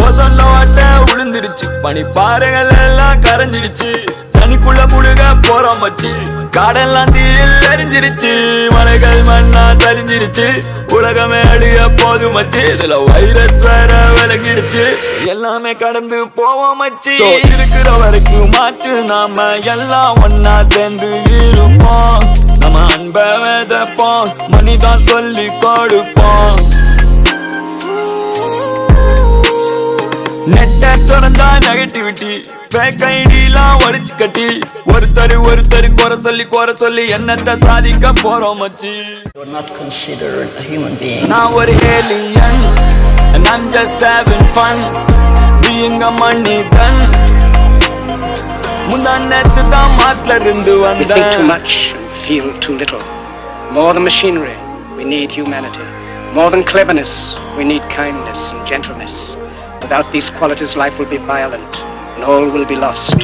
ஓசோன்ல வாட்ட விழுந்துருச்சு பனி பாறைகள் எல்லாம் கரைஞ்சிடுச்சு. தனிக்குள்ள முழுக போறோம் வச்சு காடெல்லாம் தீயில் எரிஞ்சிருச்சு மலைகள் மண்ணா சரிஞ்சிருச்சு உலகமே அழிய போதும் மச்சு. இதுல வைரஸ் வேற விலகிடுச்சு. எல்லாமே கடந்து போவோம் மச்சு. இருக்கிற வரைக்கும் மாச்சு நாம எல்லாம் ஒன்னா சேர்ந்து இருப்போம். நம்ம அன்பை விதப்போம். மணிதான் சொல்லி கொடுப்போம். நெட்ட திறந்தா நெகட்டிவிட்டி ஃபேக் ஐடிலாம் ஒழிச்சு கட்டி ஒருத்தர் ஒருத்தர் குறை சொல்லி குறை சொல்லி என்னத்த சாதிக்க போறோம் மச்சி You're not considered a human being. நான் ஒரு alien and I'm just having fun being a money gun முந்தா நேத்து தான் மாஸ்ல இருந்து We think too வந்தேன் much and feel too little. More than machinery, we need humanity. more than cleverness, we need kindness and gentleness. Without these qualities, life will be violent and all will be lost.